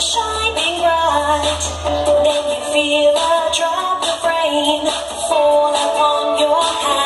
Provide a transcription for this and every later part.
shining bright. Then you feel a drop of rain fall upon your hand.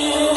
you.